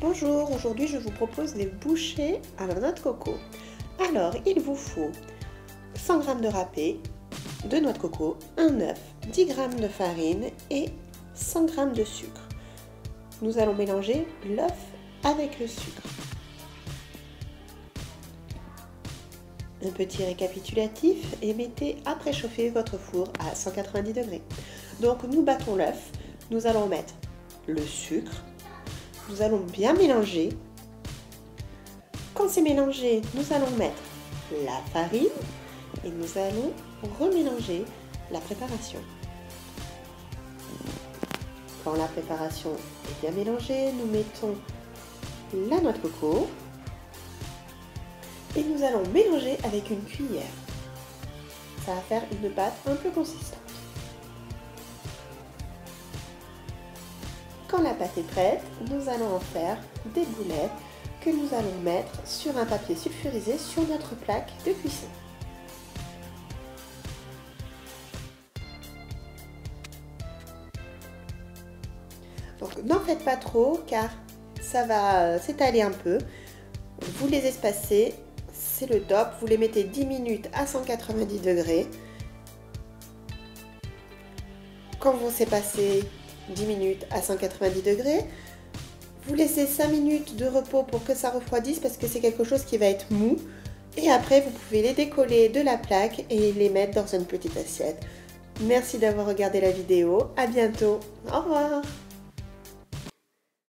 Bonjour, aujourd'hui je vous propose des bouchées à la noix de coco. Alors, il vous faut 100 g de râpé, de noix de coco, un œuf, 10 g de farine et 100 g de sucre. Nous allons mélanger l'œuf avec le sucre. Un petit récapitulatif et mettez à préchauffer votre four à 190 degrés. Donc nous battons l'œuf, nous allons mettre le sucre, nous allons bien mélanger. Quand c'est mélangé, nous allons mettre la farine et nous allons remélanger la préparation. Quand la préparation est bien mélangée, nous mettons la noix de coco et nous allons mélanger avec une cuillère. Ça va faire une pâte un peu consistante. Quand la pâte est prête, nous allons en faire des boulettes que nous allons mettre sur un papier sulfurisé sur notre plaque de cuisson. Donc n'en faites pas trop car ça va s'étaler un peu. Vous les espacez, c'est le top. Vous les mettez 10 minutes à 190 degrés. Quand vous passé 10 minutes à 190 degrés. Vous laissez 5 minutes de repos pour que ça refroidisse parce que c'est quelque chose qui va être mou. Et après, vous pouvez les décoller de la plaque et les mettre dans une petite assiette. Merci d'avoir regardé la vidéo. À bientôt. Au revoir.